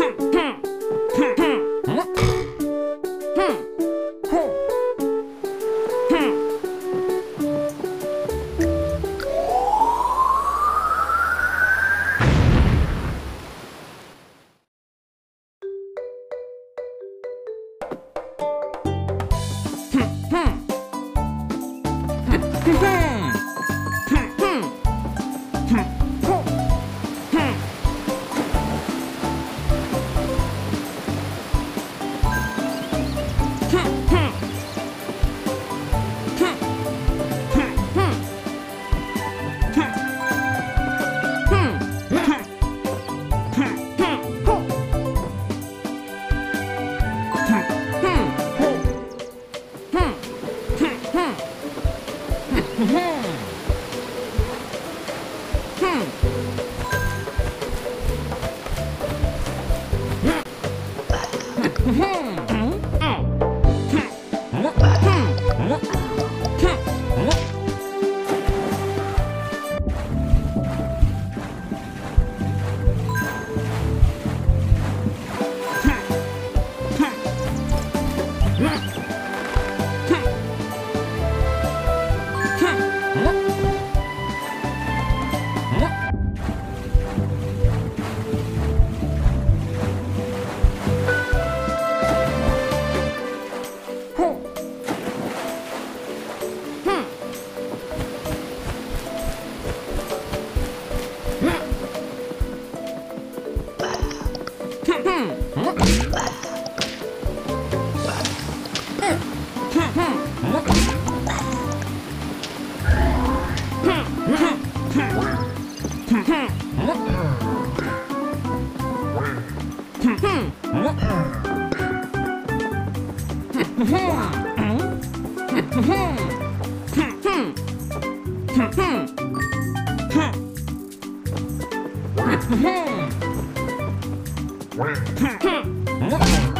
hmm, hmm. Mm-hmm. Hmm.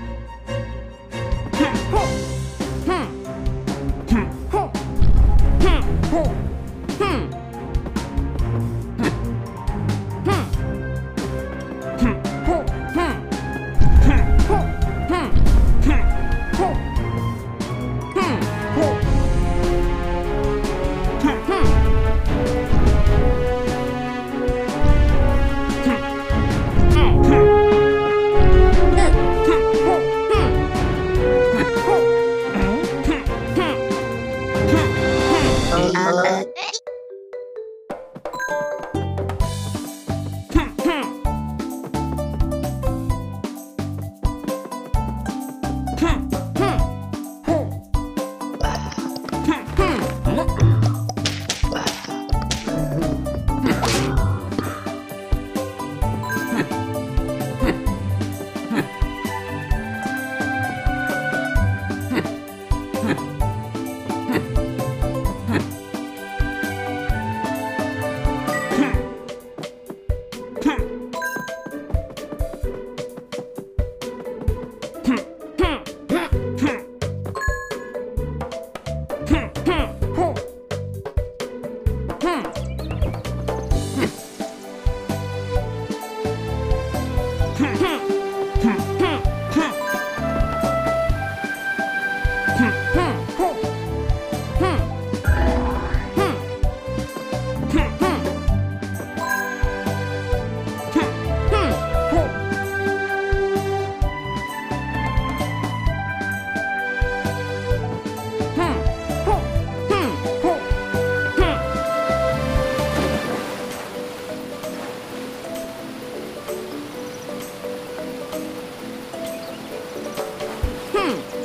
Hmm.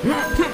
Yeah.